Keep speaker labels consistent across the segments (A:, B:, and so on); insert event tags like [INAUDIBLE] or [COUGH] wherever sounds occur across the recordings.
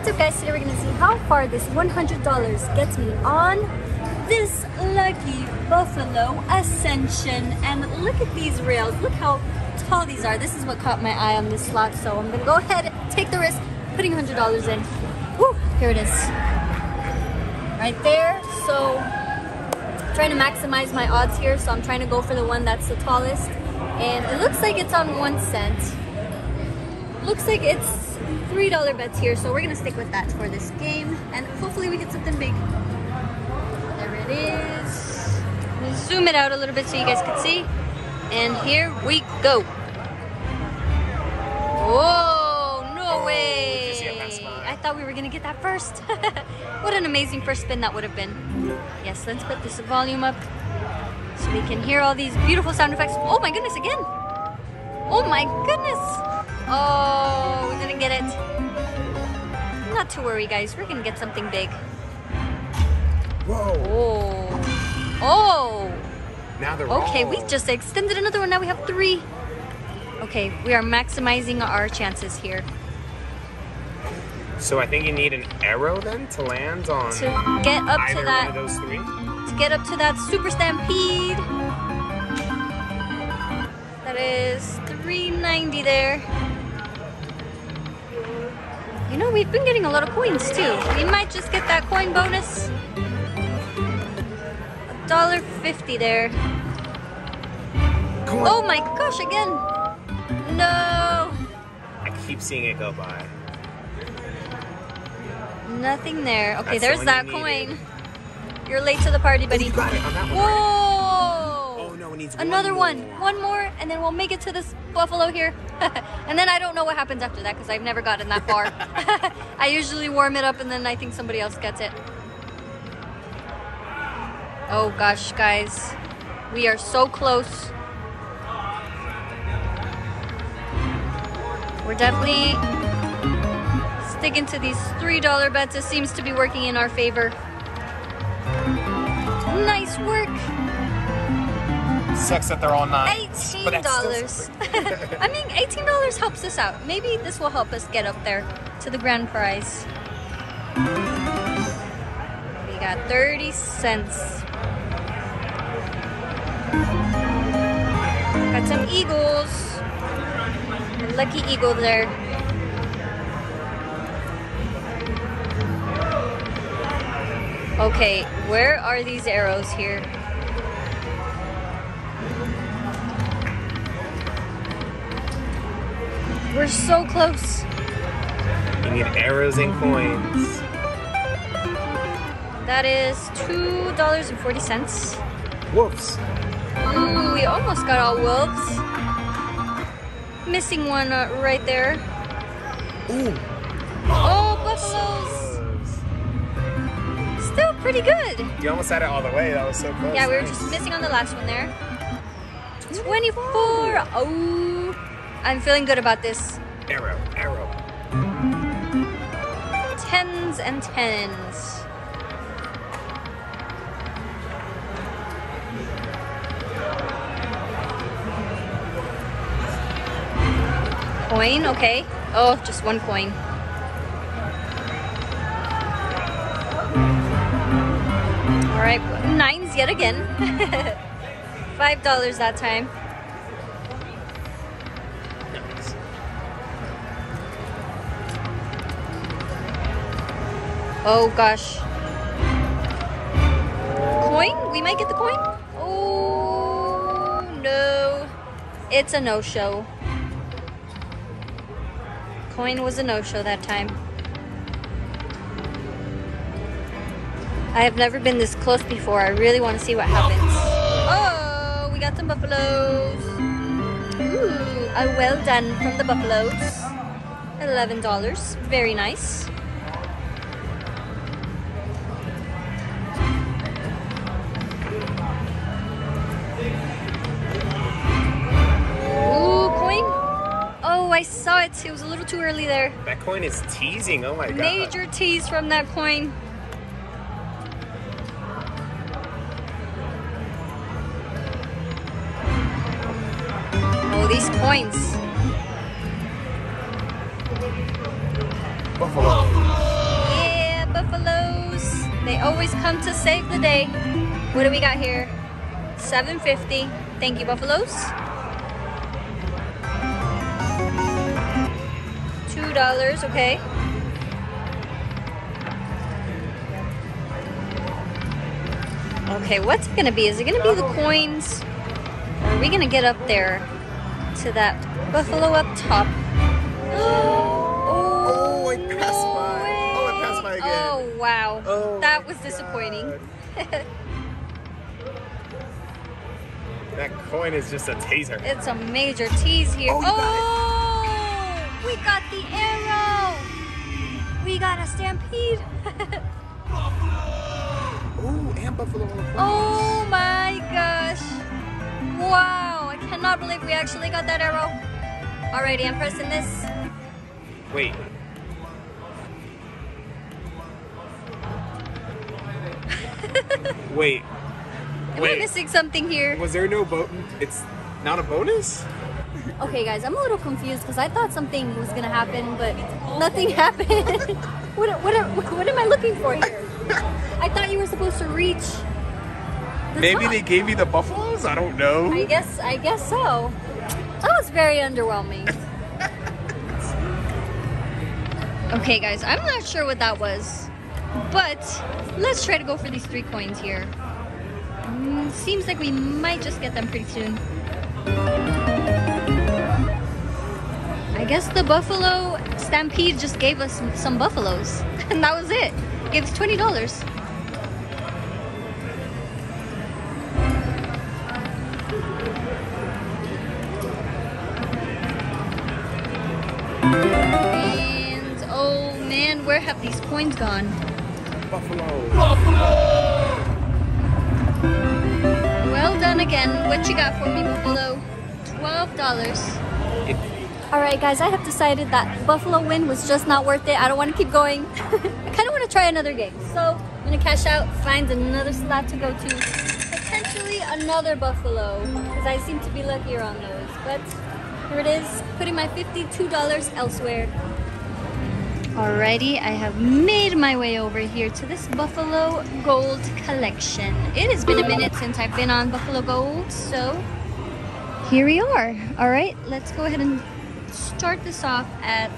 A: What's up guys, today we're gonna see how far this $100 gets me on this lucky Buffalo Ascension. And look at these rails, look how tall these are. This is what caught my eye on this slot, so I'm gonna go ahead, and take the risk, putting $100 in. Woo, here it is. Right there, so trying to maximize my odds here, so I'm trying to go for the one that's the tallest. And it looks like it's on one cent. Looks like it's $3 bets here, so we're gonna stick with that for this game. And hopefully we get something big. There it is. Zoom it out a little bit so you guys can see. And here we go. Whoa, no
B: Oh,
A: way.
B: did you see it pass by?
A: I thought we were gonna get that first. [LAUGHS] what an amazing first spin that would have been. Yes, let's put this volume up so we can hear all these beautiful sound effects. Oh my goodness, again. Oh my goodness. Oh, we didn't get it. Not to worry, guys. We're gonna get something big.
B: Whoa.
A: Oh. Oh.
B: Now they're
A: Okay,
B: all-
A: we just extended another one. Now we have three. Okay, we are maximizing our chances here
B: So I think you need an arrow then to land on
A: to get up to
B: one of
A: that
B: those three.
A: to get up to that super stampede. That is 390 there. You know, we've been getting a lot of coins too. We might just get that coin bonus. Dollar fifty there.
B: Come on.
A: Oh my gosh, again. No.
B: I keep seeing it go by.
A: Nothing there. Okay,
B: That's
A: there's
B: one
A: that
B: you
A: coin.
B: needed.
A: You're late to the party, buddy.
B: you got it on that
A: Whoa!
B: right? Oh, no, it needs one
A: Another one.
B: more.
A: One more, and then we'll make it to this buffalo here. [LAUGHS] and then I don't know what happens after that because I've never gotten that far. [LAUGHS] [LAUGHS] I usually warm it up and then I think somebody else gets it. Oh gosh, guys. We are so close. We're definitely sticking to these $3 bets. It seems to be working in our favor. Nice work.
B: Sucks that they're all nine.
A: Eighteen
B: but that's still
A: dollars. [LAUGHS] I mean, eighteen dollars helps us out. Maybe this will help us get up there to the grand prize. We got thirty cents. Got some eagles. A lucky eagle there. Okay, where are these arrows here? We're so close.
B: You need arrows and coins.
A: That is two dollars and forty cents.
B: Wolves.
A: Ooh, we almost got all wolves. Missing one uh, right there.
B: Ooh.
A: Oh, buffaloes. Still pretty good.
B: You almost had it all the way. That was so close.
A: Yeah, we were
B: Nice.
A: just missing on the last one there. 24. Oh, I'm feeling good about this.
B: Arrow, arrow.
A: Tens and tens. Coin, okay. Oh, just one coin. All right, nines yet again. [LAUGHS] Five dollars that time. Oh gosh. Coin? We might get the coin? Oh no. It's a no-show. Coin was a no-show that time. I have never been this close before. I really want to see what happens. Oh, we got some buffaloes. Ooh, a well done from the buffaloes. $11. Very nice. It. Was a little too early there.
B: That coin is teasing. Oh my god.
A: Major tease from that coin. Oh, these coins.
B: Buffalo. Yeah, buffaloes.
A: They always come to save the day. What do we got here? 750. Thank you, Buffaloes. Two dollars, okay. Okay, what's it gonna be? Is it gonna be the coins? Or are we gonna get up there to that buffalo up top? [GASPS]
B: Oh, I [GASPS] oh, passed by.
A: way.
B: Oh, I passed by again.
A: Oh, wow.
B: Oh
A: that was disappointing. [LAUGHS]
B: That coin is just a taser.
A: It's a major tease here.
B: Oh,
A: oh, we got the arrow. We got a stampede. [LAUGHS]
B: Ooh, and buffalo on the coin.
A: oh my gosh. Wow, I cannot believe we actually got that arrow. Alrighty, I'm pressing this.
B: Wait. [LAUGHS] Wait.
A: Am I
B: Wait.
A: missing something here?
B: Was there no boat? It's not a bonus?
A: Okay, guys, I'm a little confused because I thought something was gonna happen, but nothing [LAUGHS] happened. what, what, what am I looking for here? I thought you were supposed to reach. The
B: Maybe
A: top.
B: they gave me the buffaloes? I don't know.
A: I guess, I guess so. That was very underwhelming. okay, guys, I'm not sure what that was, but let's try to go for these three coins here. Mm, seems like we might just get them pretty soon. I guess the buffalo stampede just gave us some buffaloes, [LAUGHS] and that was it. Gave us twenty dollars. And oh man, where have these coins gone?
B: Buffalo.
A: Well done again. What you got for me, Buffalo? Twelve dollars. Alright guys, I have decided that Buffalo win was just not worth it. I don't want to keep going. [LAUGHS] I kind of want to try another game. So I'm going to cash out, find another slot to go to. Potentially another Buffalo, because I seem to be luckier on those. But here it is, putting my $52 elsewhere. Alrighty, I have made my way over here to this Buffalo Gold collection. It has been a minute since I've been on Buffalo Gold, so here we are. Alright, let's go ahead and start this off at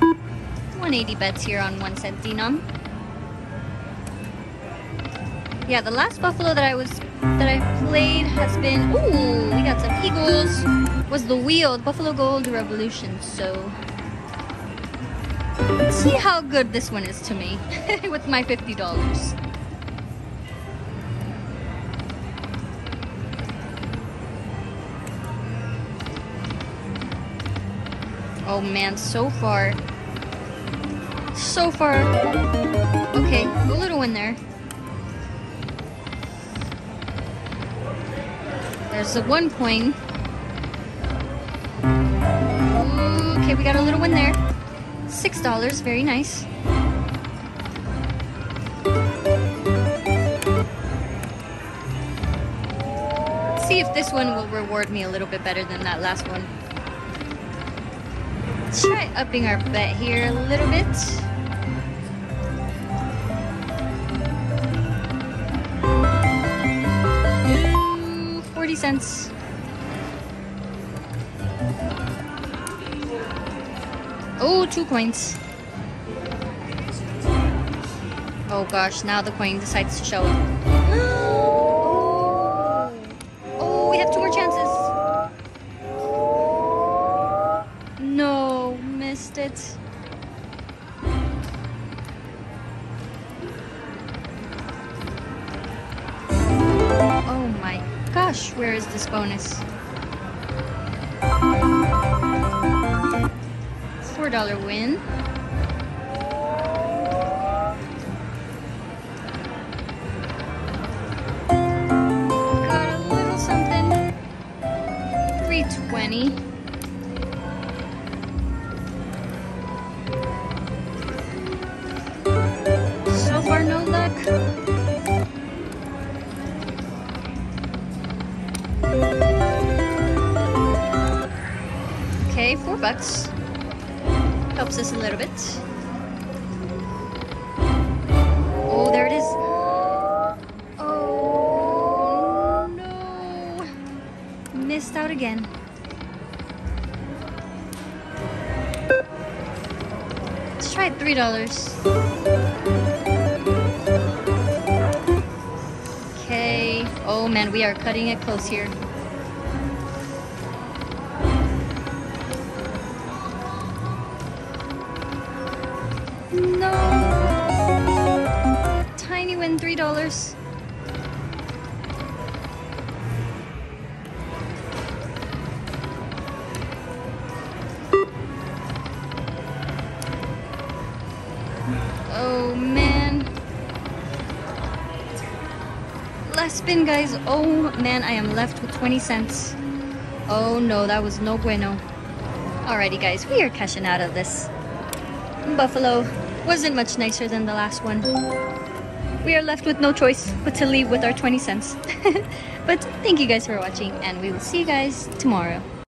A: 180 bets here on one cent denom. Yeah, the last Buffalo that I was that I played has been ooh, we got some Eagles. Was the wheel, the Buffalo Gold Revolution, so see how good this one is to me [LAUGHS] with my $50. Oh man, so far. So far. Okay, a little in there. There's the one. Ooh, Okay, we got a little one there. Six dollars, very nice. See if this one will reward me a little bit better than that last one. Let's try upping our bet here a little bit. Ooh, 40 cents. Oh, two coins. Oh gosh, now the coin decides to show up. Where is this bonus? $4 win. Got a little something. 320. bucks. Helps us a little bit. Oh, there it is. Oh, no. Missed out again. Let's try $3. Okay. Oh, man, we are cutting it close here. Oh man. Last spin, guys. Oh man, I am left with 20 cents. Oh no, that was no bueno. Alrighty, guys, we are cashing out of this. Buffalo wasn't much nicer than the last one. We are left with no choice but to leave with our 20 cents. [LAUGHS] but thank you guys for watching, and we will see you guys tomorrow.